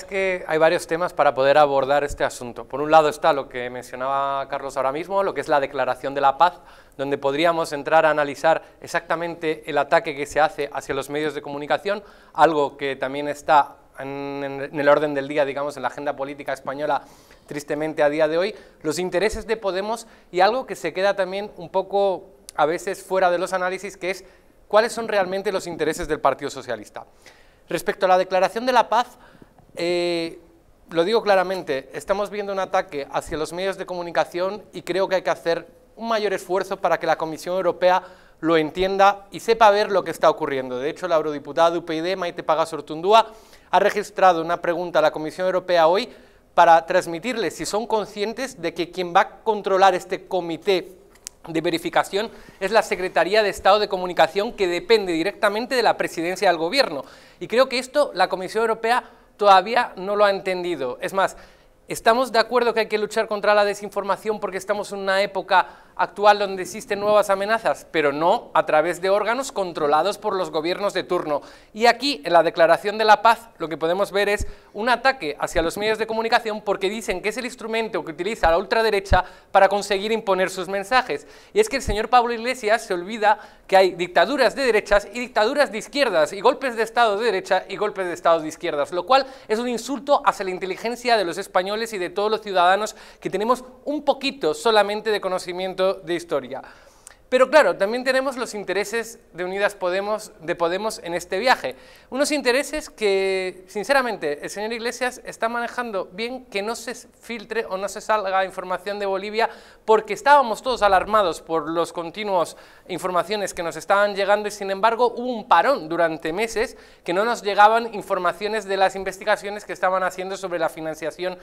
Es que hay varios temas para poder abordar este asunto. Por un lado está lo que mencionaba Carlos ahora mismo, lo que es la declaración de la paz, donde podríamos entrar a analizar exactamente el ataque que se hace hacia los medios de comunicación, algo que también está en, el orden del día, digamos, en la agenda política española, tristemente a día de hoy, los intereses de Podemos y algo que se queda también un poco a veces fuera de los análisis, que es cuáles son realmente los intereses del Partido Socialista. Respecto a la declaración de la paz, eh, lo digo claramente, estamos viendo un ataque hacia los medios de comunicación y creo que hay que hacer un mayor esfuerzo para que la Comisión Europea lo entienda y sepa ver lo que está ocurriendo. De hecho, la eurodiputada de UPyD, Maite Pagasortundúa, ha registrado una pregunta a la Comisión Europea hoy para transmitirles si son conscientes de que quien va a controlar este comité de verificación es la Secretaría de Estado de Comunicación que depende directamente de la presidencia del Gobierno. Y creo que esto la Comisión Europea todavía no lo ha entendido. Es más, estamos de acuerdo que hay que luchar contra la desinformación porque estamos en una época actual donde existen nuevas amenazas, pero no a través de órganos controlados por los gobiernos de turno. Y aquí, en la Declaración de la Paz, lo que podemos ver es un ataque hacia los medios de comunicación porque dicen que es el instrumento que utiliza la ultraderecha para conseguir imponer sus mensajes. Y es que el señor Pablo Iglesias se olvida que hay dictaduras de derechas y dictaduras de izquierdas, y golpes de Estado de derecha y golpes de Estado de izquierdas, lo cual es un insulto hacia la inteligencia de los españoles y de todos los ciudadanos que tenemos un poquito solamente de conocimiento de historia. Pero claro, también tenemos los intereses de Unidas Podemos, de Podemos en este viaje. Unos intereses que, sinceramente, el señor Iglesias está manejando bien que no se filtre o no se salga información de Bolivia porque estábamos todos alarmados por los continuos informaciones que nos estaban llegando y sin embargo hubo un parón durante meses que no nos llegaban informaciones de las investigaciones que estaban haciendo sobre la financiación